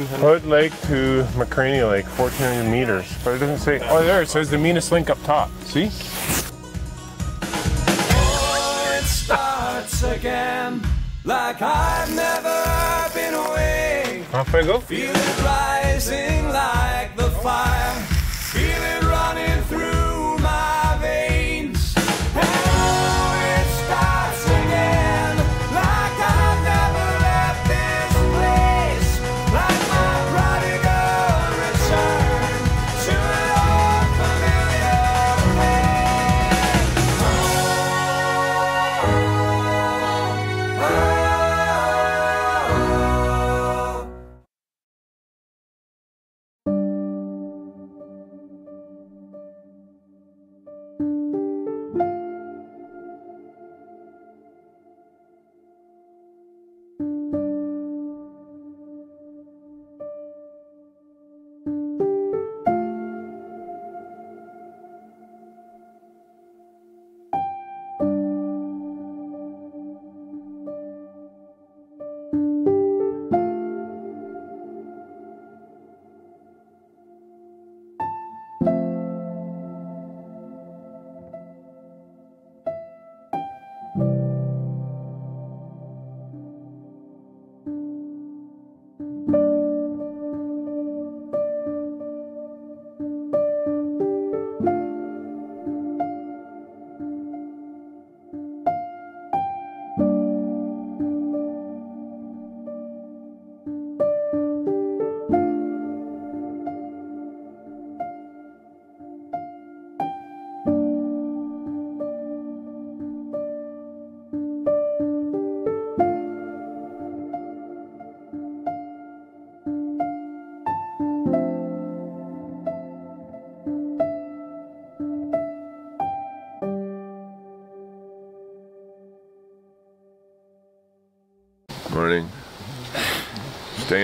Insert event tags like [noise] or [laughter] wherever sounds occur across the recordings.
Hood Lake to McCraney Lake, 1400 meters. But it doesn't say, oh there, it says the meanest link up top. See? it starts again like I've never been away. Off I go. Feel it rising like the fire.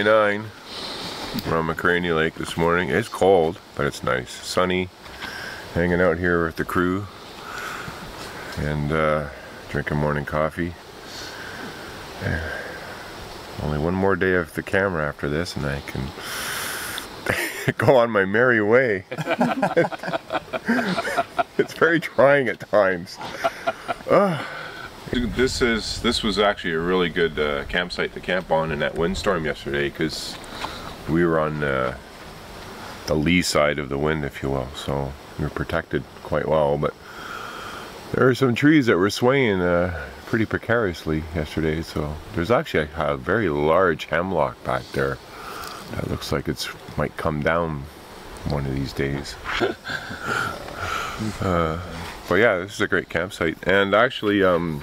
29 around McCraney Lake this morning. It's cold, but it's nice. Sunny, hanging out here with the crew and uh, drinking morning coffee. Eh, only one more day of the camera after this and I can [laughs] go on my merry way. [laughs] it's very trying at times. Uh. This is this was actually a really good uh, campsite to camp on in that windstorm yesterday because we were on uh, the lee side of the wind, if you will. So we were protected quite well. But there are some trees that were swaying uh, pretty precariously yesterday. So there's actually a, a very large hemlock back there that looks like it's might come down one of these days. [laughs] uh, but yeah, this is a great campsite, and actually. Um,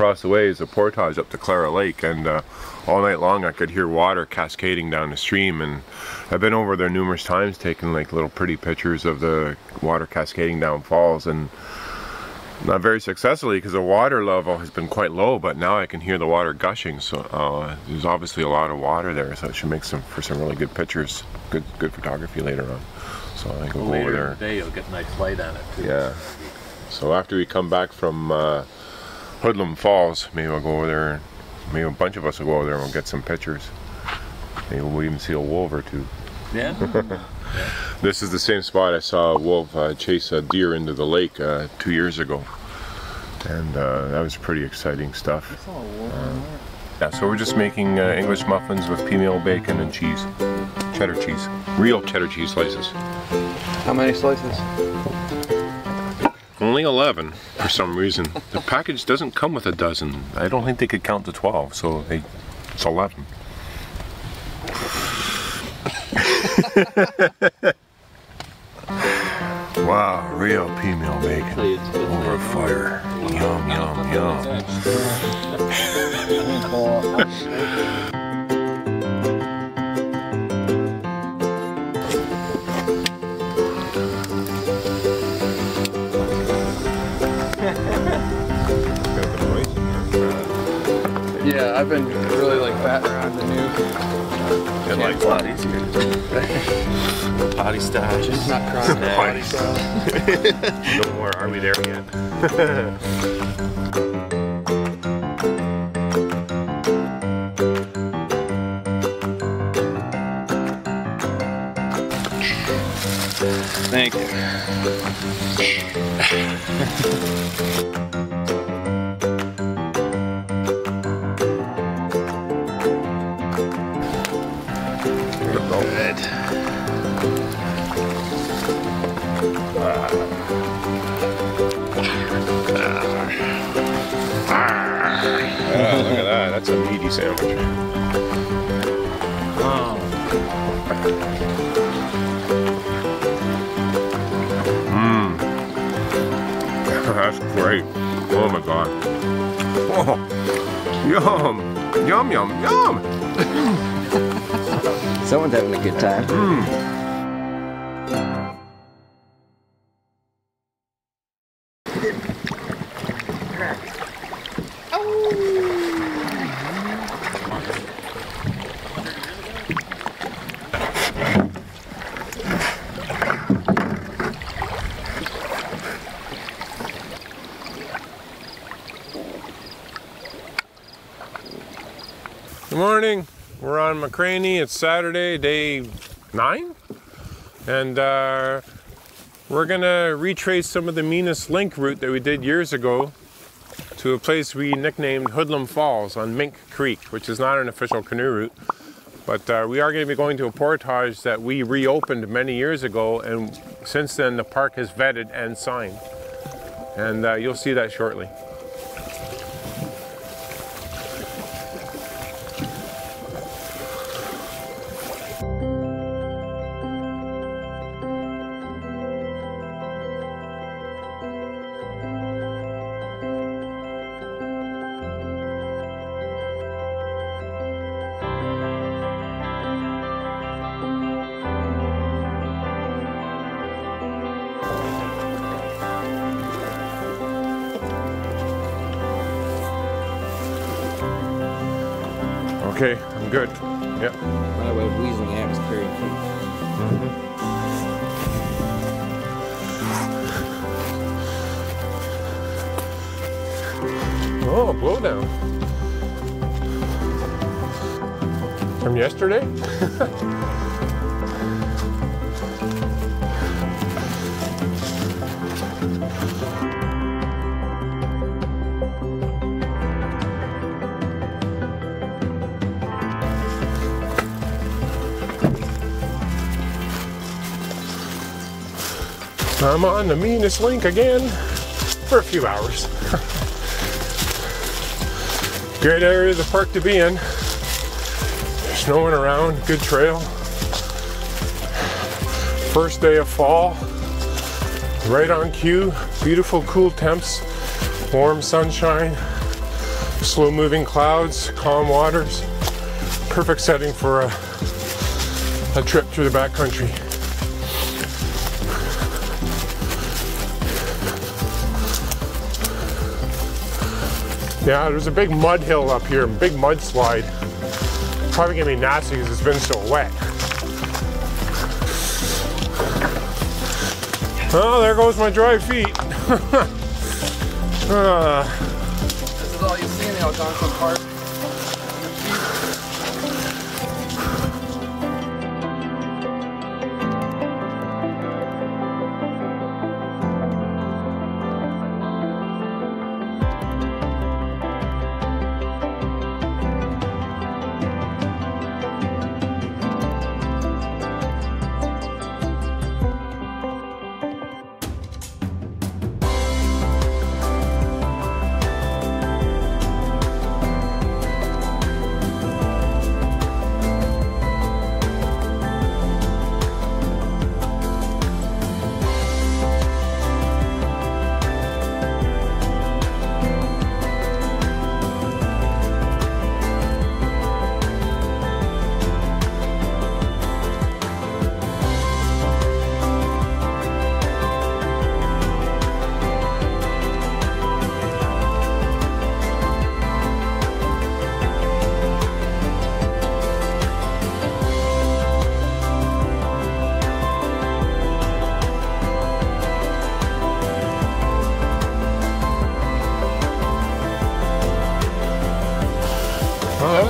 across the way is a portage up to Clara Lake and uh, all night long I could hear water cascading down the stream and I've been over there numerous times taking like little pretty pictures of the water cascading down falls and not very successfully because the water level has been quite low but now I can hear the water gushing so uh, there's obviously a lot of water there so it should make some for some really good pictures good good photography later on so I think we'll go over Later there in the day, you'll get nice light on it too. yeah. So after we come back from uh, Hoodlum Falls, maybe we'll go over there. and Maybe a bunch of us will go over there and we'll get some pictures. Maybe we'll even see a wolf or two. Yeah. [laughs] This is the same spot I saw a wolf uh, chase a deer into the lake uh, two years ago. And uh, that was pretty exciting stuff. Yeah, so we're just making uh, English muffins with pea meal bacon and cheese. Cheddar cheese. Real cheddar cheese slices. How many slices? Only 11 for some reason. The package doesn't come with a dozen. I don't think they could count to 12, so they, it's 11. [laughs] wow, real pea meal bacon over fire. Yum, yum, yum. [laughs] [laughs] I've been really like batting around the new. Good like potties here. potty style. She's not crying. Potty style. [laughs] [laughs] no more. Are we there yet? Thank you. That's a meaty sandwich. Mmm. [laughs] That's great. Oh my god. Oh, yum. Yum, yum, yum. Someone's having a good time. Mmm. Good morning. We're on McCraney. It's Saturday, day nine. And uh, we're going to retrace some of the meanest Link route that we did years ago to a place we nicknamed Hoodlum Falls on Mink Creek, which is not an official canoe route. But uh, we are going to be going to a portage that we reopened many years ago, and since then the park has vetted and signed. And uh, you'll see that shortly. Okay, I'm good. Yep. My way of wheezing out is carrying food. Oh, blowdown. From yesterday? [laughs] I'm on the meanest link again for a few hours. Great area of the park to be in. One around, good trail. First day of fall, right on cue. Beautiful, cool temps, warm sunshine, slow moving clouds, calm waters. Perfect setting for a, a trip through the backcountry. Yeah, there's a big mud hill up here, big mudslide. Probably gonna be nasty because it's been so wet. Oh, there goes my dry feet. [laughs] Ah, This is all you see in the Algonquin Park.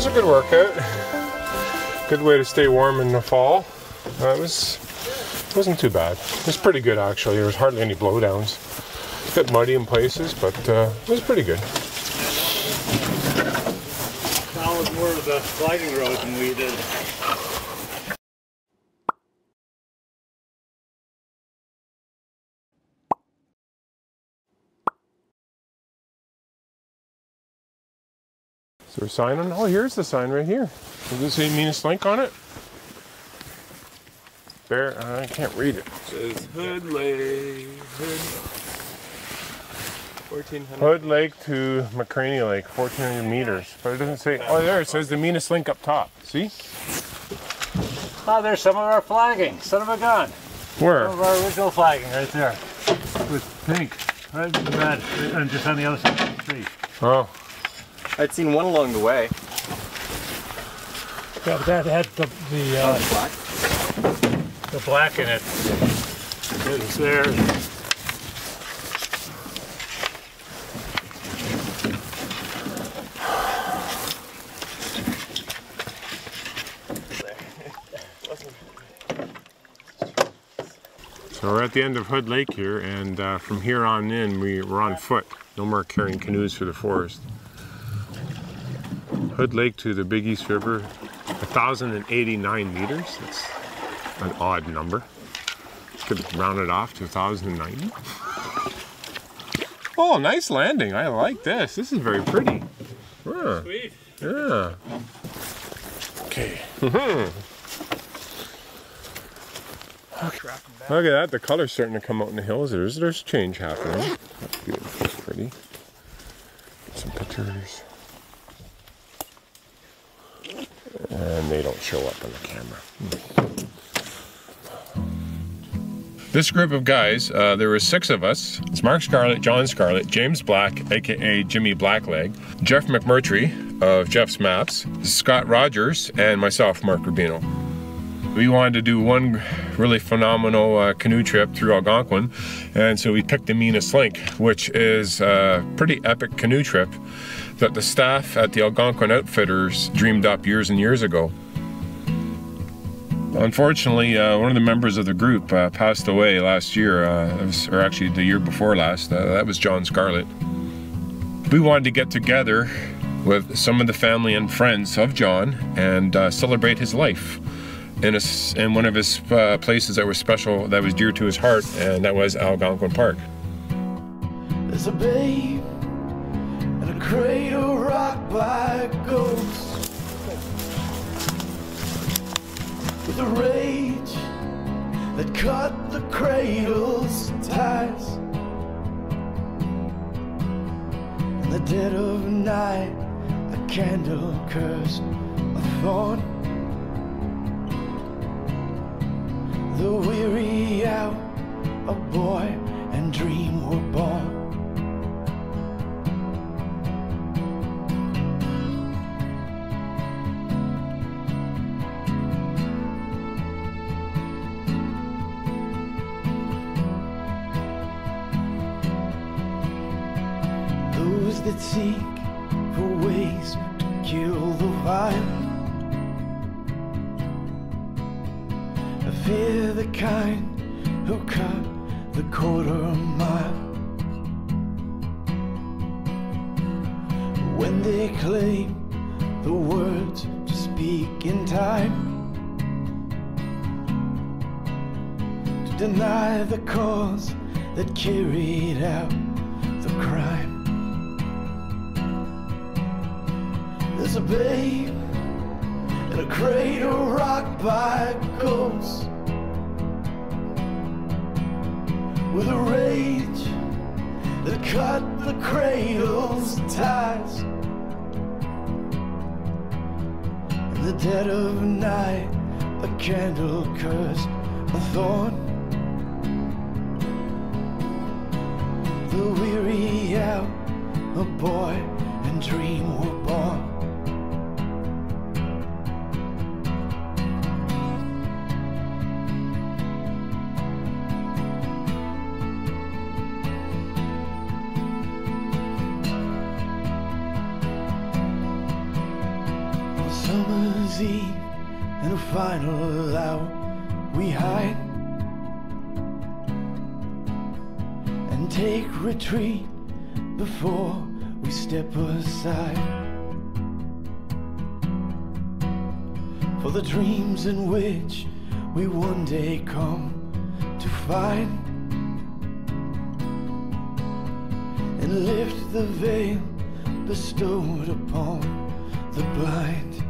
Was a good workout. Good way to stay warm in the fall. That was wasn't too bad. It was pretty good actually. There was hardly any blowdowns. A bit muddy in places, but uh, it was pretty good. Followed more of road than we did. Is there a sign on? Oh, here's the sign right here. Does it say Meanest Link on it? Bear, I can't read it. It says Hood Lake. Hood. 1400. Hood Lake to McCraney Lake, 1400 meters. But it doesn't say, oh, there it says the Meanest Link up top. See? Ah, there's some of our flagging. Son of a gun. Where? Some of our original flagging right there. With pink, right in the red, and just on the other side of the tree. Oh, I'd seen one along the way. Yeah, but that had the, the, uh, black. the black in it. It was there. so we're at the end of Hood Lake here, and uh, from here on in, we, we're on foot. No more carrying canoes through the forest. Hood Lake to the Big East River, 1,089 meters. That's an odd number. Could round it off to 1,090. Oh, nice landing. I like this. This is very pretty. Yeah. Sweet. Yeah. [laughs] Okay. Look at that. The color's starting to come out in the hills. There's there's change happening. That's good. That's pretty. Some pictures. And they don't show up on the camera. This group of guys, uh, there were six of us. It's Mark Scarlett, John Scarlett, James Black, aka Jimmy Blackleg, Jeff McMurtry of Jeff's Maps, Scott Rogers, and myself, Mark Rubino. We wanted to do one really phenomenal uh, canoe trip through Algonquin, and so we picked the Meanest Link, which is a pretty epic canoe trip that the staff at the Algonquin Outfitters dreamed up years and years ago. Unfortunately, uh, one of the members of the group uh, passed away last year, uh, or actually the year before last. Uh, that was John Scarlett. We wanted to get together with some of the family and friends of John and uh, celebrate his life in, a in one of his uh, places that was special, that was dear to his heart, and that was Algonquin Park. There's a babe and a cradle rocked by a ghost. A rage that cut the cradle's ties. In the dead of night, a candle cursed a thorn. The weary out, a boy in a cradle rocked by ghosts with a rage that cut the cradle's ties. In the dead of night, a candle cursed a thorn. The weary out, a boy and dream were born. Retreat before we step aside. For the dreams in which we one day come to find. And lift the veil bestowed upon the blind.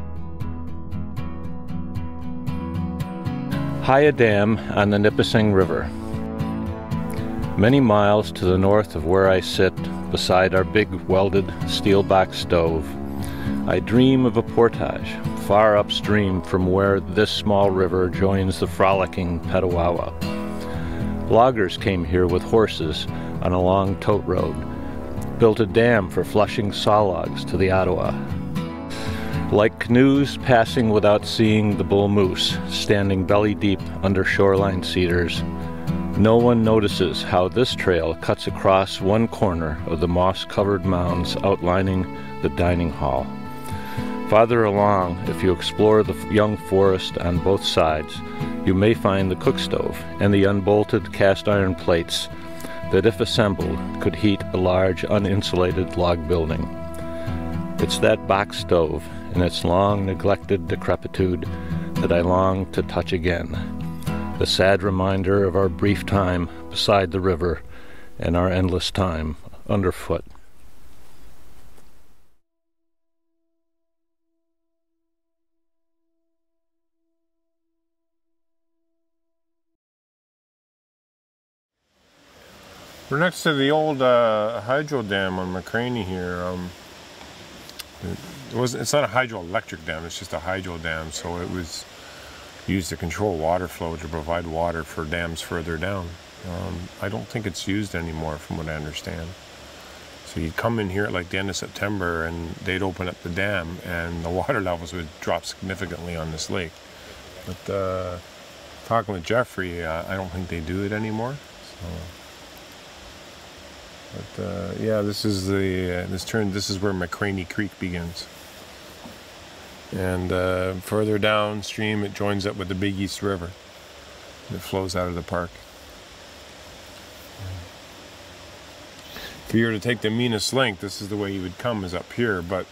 Haya Dam on the Nipissing River. Many miles to the north of where I sit, beside our big welded steel box stove, I dream of a portage far upstream from where this small river joins the frolicking Petawawa. Loggers came here with horses on a long tote road, built a dam for flushing saw logs to the Ottawa. Like canoes passing without seeing the bull moose standing belly deep under shoreline cedars, no one notices how this trail cuts across one corner of the moss covered mounds outlining the dining hall. Farther along, if you explore the young forest on both sides, you may find the cook stove and the unbolted cast iron plates that, if assembled, could heat a large uninsulated log building. It's that box stove and its long neglected decrepitude that I long to touch again. The sad reminder of our brief time beside the river and our endless time underfoot. We're next to the old uh, hydro dam on McCraney here. Um, it was it's not a hydroelectric dam, it's just a hydro dam. So it was used to control water flow to provide water for dams further down. Um, I don't think it's used anymore, from what I understand. So you'd come in here at like the end of September, and they'd open up the dam, and the [laughs] water levels would drop significantly on this lake. But uh, talking with Jeffrey, uh, I don't think they do it anymore. So. But uh, yeah, this is the uh, this turn. This is where McCraney Creek begins, and uh, further downstream it joins up with the Big East River. It flows out of the park. If you were to take the meanest Link, this is the way you would come, is up here. But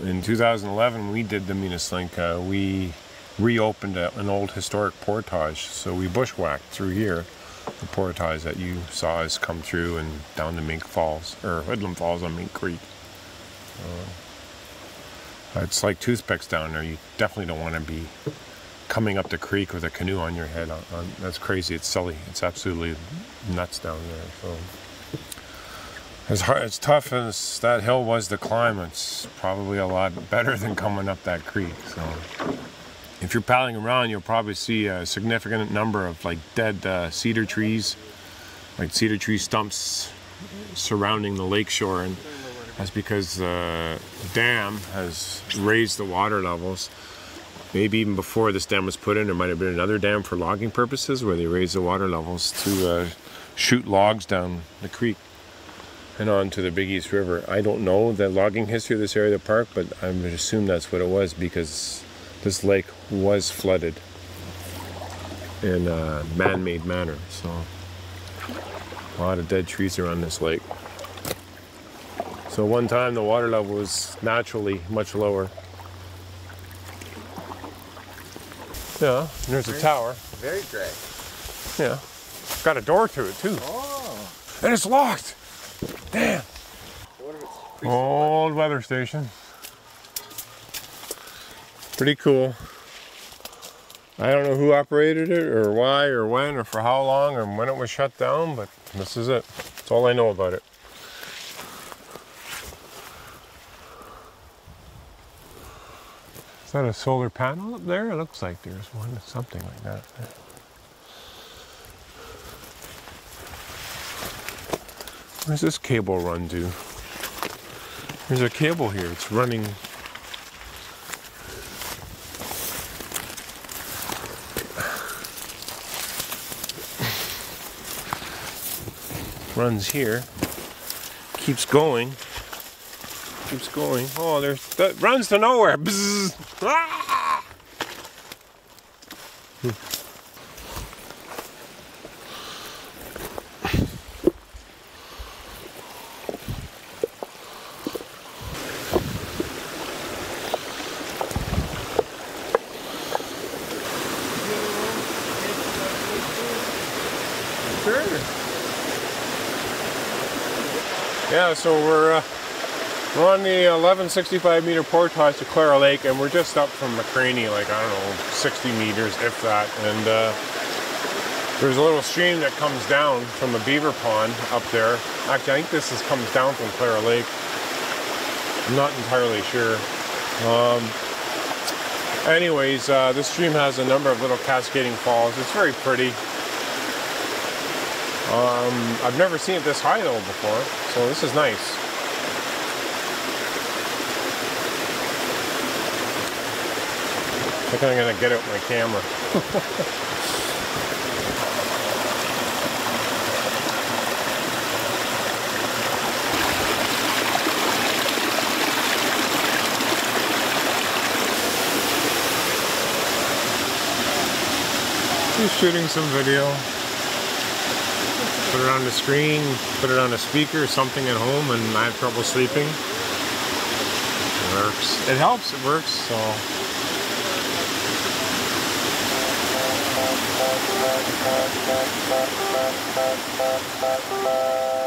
in 2011, we did the meanest Link, uh, we reopened a, an old historic portage, so we bushwhacked through here the portage that you saw us come through and down to Mink Falls or Hoodlum Falls on Mink Creek. Uh, Uh, it's like toothpicks down there. You definitely don't want to be coming up the creek with a canoe on your head. On, on, that's crazy. It's silly. It's absolutely nuts down there. So as hard, as tough as that hill was to climb, it's probably a lot better than coming up that creek. So if you're paddling around, you'll probably see a significant number of like dead uh, cedar trees, like cedar tree stumps surrounding the lake shore, and that's because the dam has raised the water levels. Maybe even before this dam was put in, there might have been another dam for logging purposes where they raised the water levels to uh, shoot logs down the creek and on to the Big East River. I don't know the logging history of this area of the park, but I would assume that's what it was because this lake was flooded in a man-made manner. So a lot of dead trees around this lake. So one time the water level was naturally much lower. Yeah, and there's a tower. Very gray. Yeah. Got a door to it too. Oh. And it's locked. Damn. What if it's pre- Old weather station. Pretty cool. I don't know who operated it or why or when or for how long or when it was shut down, but this is it. That's all I know about it. That a solar panel up there? It looks like there's one, something like that. Where's this cable run to? There's a cable here. It's running. Runs here. Keeps going. Keeps going. Oh, there's that runs to nowhere. Sure. Hmm. Yeah, so we're on the 1165 meter portage to Clara Lake, and we're just up from McCraney, like I don't know, 60 meters, if that. And uh, there's a little stream that comes down from the beaver pond up there. Actually, I think this is, comes down from Clara Lake. I'm not entirely sure. Um, anyways, uh, this stream has a number of little cascading falls. It's very pretty. Um, I've never seen it this high though before, so this is nice. I think I'm gonna get out my camera. Just shooting some video. Put it on the screen, put it on a speaker something at home and I have trouble sleeping. It works. It helps, it works, so. Thank you.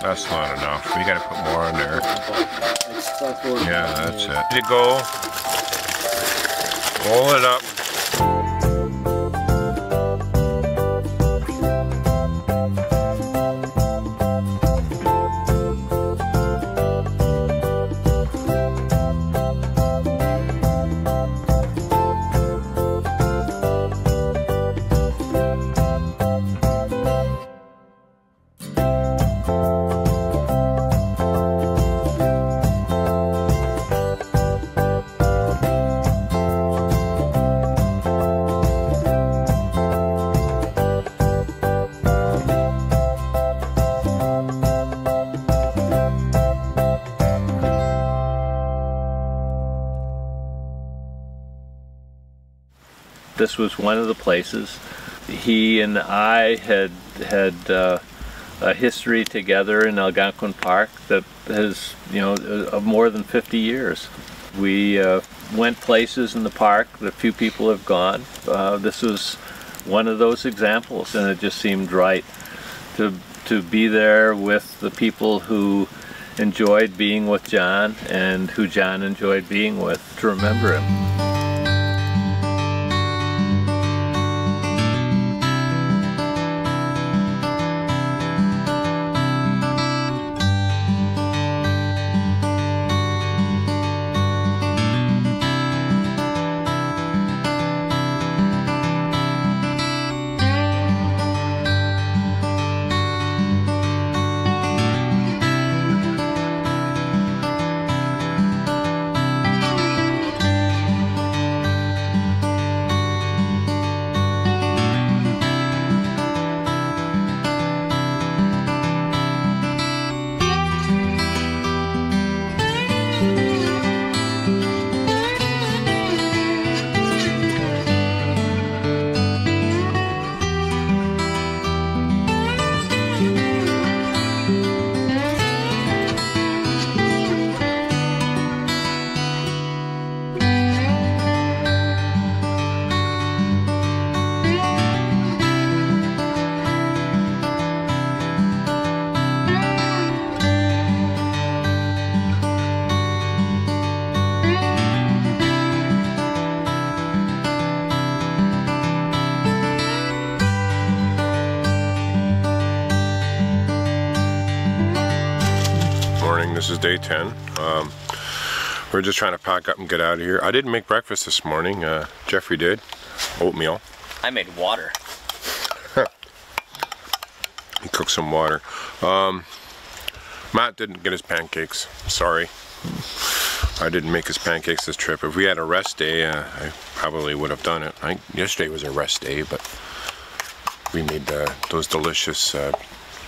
That's not enough. We gotta put more on there. Yeah, that's it. It go. Roll it up. This was one of the places he and I had had uh, a history together in Algonquin Park that has you know of more than 50 years. We uh, went places in the park that few people have gone. Uh, this was one of those examples, and it just seemed right to to be there with the people who enjoyed being with John and who John enjoyed being with to remember him. This is day 10. Um, we're just trying to pack up and get out of here. I didn't make breakfast this morning. Uh, Jeffrey did. Oatmeal. I made water. [laughs] He cooked some water. Um, Matt didn't get his pancakes. Sorry. I didn't make his pancakes this trip. If we had a rest day, uh, I probably would have done it. I think yesterday was a rest day, but we made uh, those delicious uh,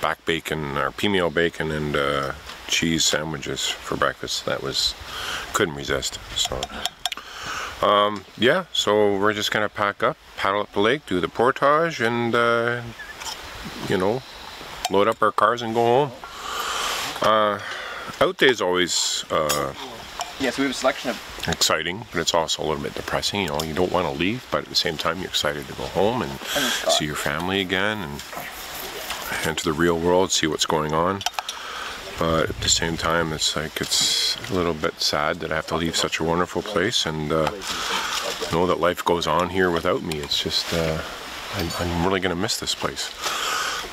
back bacon, or pea meal bacon, and uh, cheese sandwiches for breakfast. That was couldn't resist. So. Um, yeah, so we're just gonna pack up, paddle up the lake, do the portage, and uh, you know, load up our cars and go home. Uh, out day is always uh, Yeah, so we have a selection of exciting, but it's also a little bit depressing. You know, you don't want to leave, but at the same time, you're excited to go home and see your family again and enter the real world, see what's going on. But at the same time, it's like it's a little bit sad that I have to leave such a wonderful place and uh, know that life goes on here without me. It's just uh, I'm, I'm really gonna miss this place.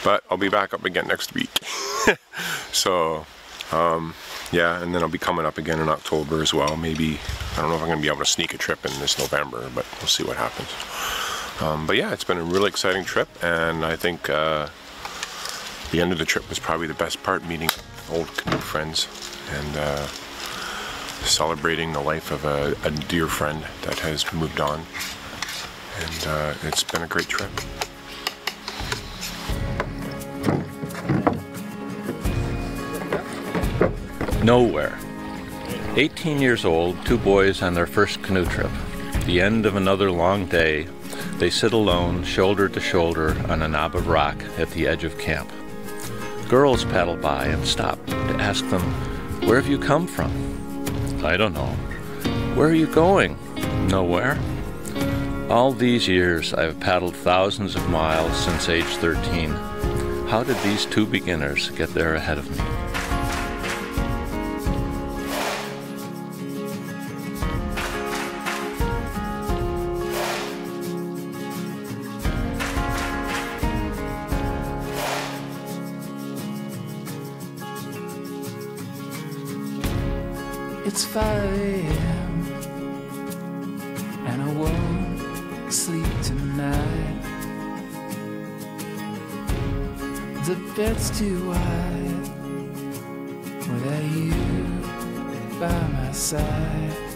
But I'll be back up again next week. [laughs] so um, yeah, and then I'll be coming up again in October as well. Maybe I don't know if I'm gonna be able to sneak a trip in this November, but we'll see what happens. Um, but yeah, it's been a really exciting trip, and I think uh, the end of the trip was probably the best part, meeting old canoe friends and uh, celebrating the life of a, a dear friend that has moved on. And uh, it's been a great trip. Nowhere. 18 years old, two boys on their first canoe trip. The end of another long day, they sit alone, shoulder to shoulder, on a knob of rock at the edge of camp. Girls paddle by and stop to ask them, Where have you come from? I don't know. Where are you going? Nowhere. All these years I've paddled thousands of miles since age 13. How did these two beginners get there ahead of me? It's 5 a.m. and I won't sleep tonight. The bed's too wide without you by my side.